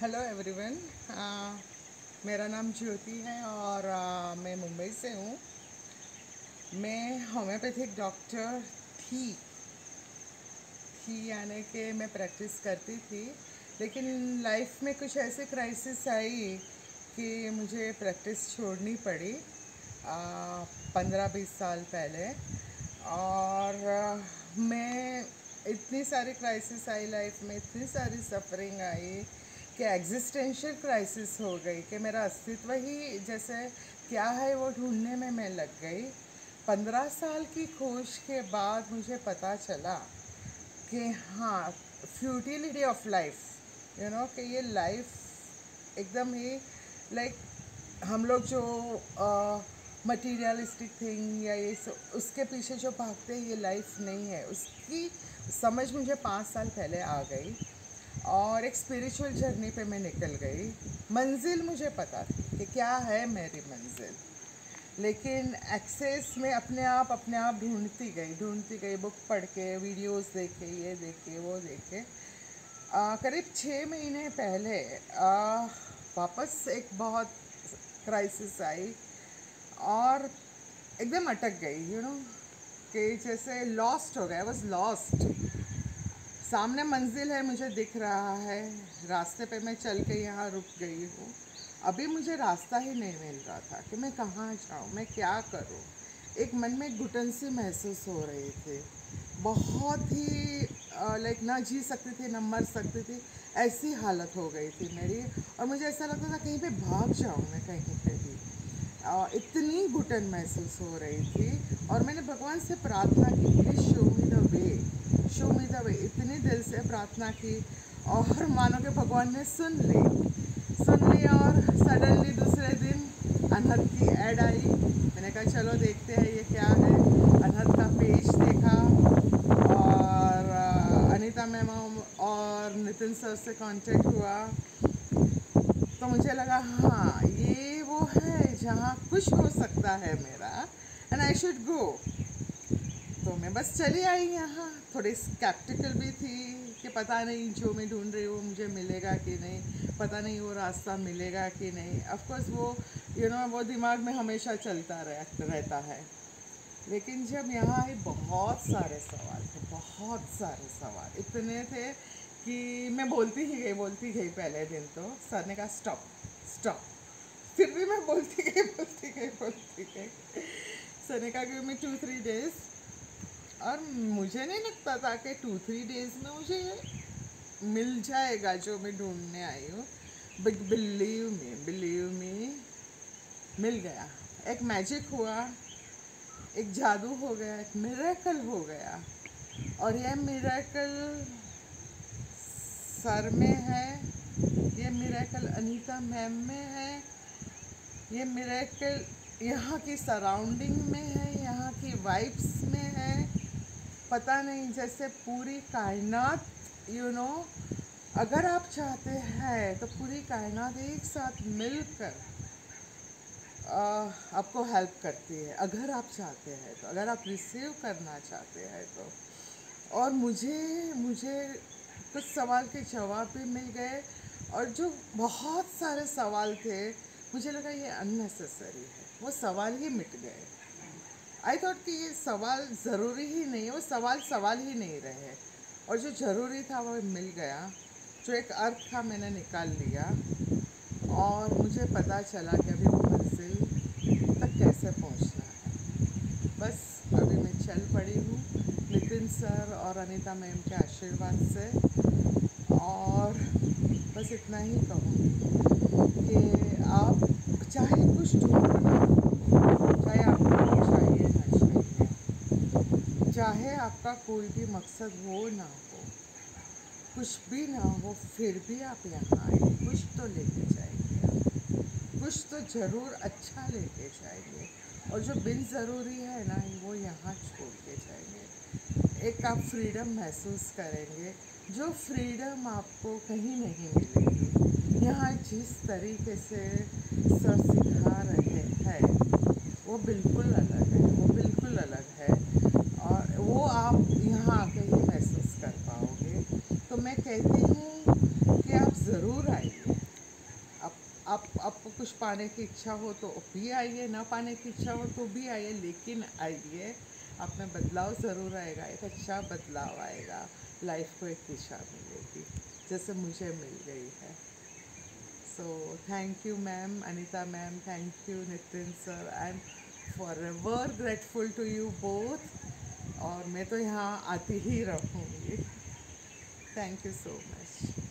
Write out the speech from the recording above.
Hello everyone मेरा नाम ज्योति है और uh, मैं मुंबई से हूँ। मैं होम्योपैथिक डॉक्टर थी। थी यानी कि मैं प्रैक्टिस करती थी। लेकिन लाइफ में कुछ ऐसे क्राइसिस आई कि मुझे प्रैक्टिस छोड़नी पड़ी पंद्रह बीस साल पहले। और uh, मैं इतनी सारी क्राइसिस आई लाइफ में इतनी सारी सफरिंग आई कि एग्जिस्टेंशियल क्राइसिस हो गई, कि मेरा अस्तित्व ही जैसे क्या है वो ढूँढने में मैं लग गई। पंद्रह साल की खोज के बाद मुझे पता चला कि हाँ futility of life you know कि ये लाइफ एकदम ही लाइक हम लोग जो मटीरियलिस्टिक थिंग या ये उसके पीछे जो भागते हैं, ये लाइफ नहीं है। उसकी समझ मुझे पाँच साल पहले आ गई। और एक स्पिरिचुअल जर्नी पे मैं निकल गई। मंजिल मुझे पता थी कि क्या है मेरी मंजिल। लेकिन एक्सेस में अपने आप अपने आप ढूंढती गई ढूंढती गई बुक पढ़ के वीडियोस देखे ये देखे वो देखे। करीब छः महीने पहले आ, वापस एक बहुत क्राइसिस आई और एकदम अटक गई यू you नो know? कि जैसे लॉस्ट हो गया वॉज़ लॉस्ट सामने मंजिल है, मुझे दिख रहा है। रास्ते पे मैं चल के यहाँ रुक गई हूँ। अभी मुझे रास्ता ही नहीं मिल रहा था कि मैं कहाँ जाऊँ, मैं क्या करूँ। एक मन में घुटन सी महसूस हो रही थी। बहुत ही लाइक ना जी सकती थी, ना मर सकती थी, ऐसी हालत हो गई थी मेरी। और मुझे ऐसा लगता था कहीं पे भाग जाऊँ मैं कहीं पे भी। इतनी घुटन महसूस हो रही थी और मैंने भगवान से प्रार्थना की please show me the way show me the way इतनी दिल से प्रार्थना की और मानो कि भगवान ने सुन ली सुन ली और सडनली दूसरे दिन अनहद की ऐड आई। मैंने कहा, चलो देखते हैं ये क्या है. अनहद का पेज देखा और अनीता मैम और नितिन सर से कांटेक्ट हुआ। तो मुझे लगा हाँ ये वो है जहाँ कुछ हो सकता है मेरा एंड आई शुड गो तो मैं बस चली आई यहाँ। थोड़ी स्केप्टिकल भी थी कि पता नहीं जो मैं ढूंढ रही हूँ मुझे मिलेगा कि नहीं पता नहीं वो रास्ता मिलेगा कि नहीं। ऑफकोर्स वो यू you नो know, वो दिमाग में हमेशा चलता रह, रहता है। लेकिन जब यहाँ आए बहुत सारे सवाल थे बहुत सारे सवाल। इतने थे कि मैं बोलती ही गई, बोलती गई पहले दिन तो। सर ने कहा, स्टॉप स्टॉप। फिर भी मैं बोलती गई बोलती गई बोलती गई। सर ने कहा कि मैं टू थ्री डेज़ और मुझे नहीं लगता था कि टू थ्री डेज़ में मुझे मिल जाएगा जो मैं ढूँढने आई हूँ। But believe me believe me मिल गया। एक मैजिक हुआ, एक जादू हो गया, एक मिरेकल हो गया। और यह मिरेकल सर में है, ये मिरेकल अनीता मैम में है, ये मिरेकल यहाँ की सराउंडिंग में है, यहाँ की वाइब्स में है। पता नहीं, जैसे पूरी कायनात यू नो अगर आप चाहते हैं तो पूरी कायनात एक साथ मिलकर आपको हेल्प करती है, अगर आप चाहते हैं तो अगर आप रिसीव करना चाहते हैं तो। और मुझे मुझे कुछ सवाल के जवाब भी मिल गए और जो बहुत सारे सवाल थे, मुझे लगा ये अननेसेसरी है। वो सवाल ही मिट गए। आई थॉट कि ये सवाल ज़रूरी ही नहीं है, वो सवाल सवाल ही नहीं रहे। और जो ज़रूरी था वो मिल गया, जो एक अर्थ था मैंने निकाल लिया। और मुझे पता चला कि अभी मंजिल तक कैसे पहुँचना है। बस अभी मैं चल पड़ी हूँ। सर और अनीता मैम के आशीर्वाद से और बस इतना ही कहूँगी कि आप चाहे कुछ ढूंढना चाहे आपको चाहिए, ना चाहिए, चाहे आपका कोई भी मकसद हो ना हो, कुछ भी ना हो, फिर भी आप यहाँ आए, कुछ तो लेके जाएँगे कुछ तो ज़रूर अच्छा लेके जाएँगे और जो बिन ज़रूरी है ना, वो यहाँ छोड़ के जाएँगे एक आप फ्रीडम महसूस करेंगे, जो फ्रीडम आपको कहीं नहीं मिलेगी। यहाँ जिस तरीके से सर सिखा रहे हैं, वो बिल्कुल अलग है, वो बिल्कुल अलग है। और वो आप यहाँ आके ही महसूस कर पाओगे। तो मैं कहती हूँ कि आप ज़रूर आइए। आप आप, आपको कुछ पाने की इच्छा हो तो भी आइए, ना पाने की इच्छा हो तो भी आइए, लेकिन आइए। आप में बदलाव ज़रूर आएगा, एक अच्छा बदलाव आएगा लाइफ को एक दिशा मिलेगी, जैसे मुझे मिल गई है। So thank you ma'am Anita ma'am thank you Nitin sir I am forever grateful to you both और मैं तो यहाँ आती ही रहूँगी। Thank you so much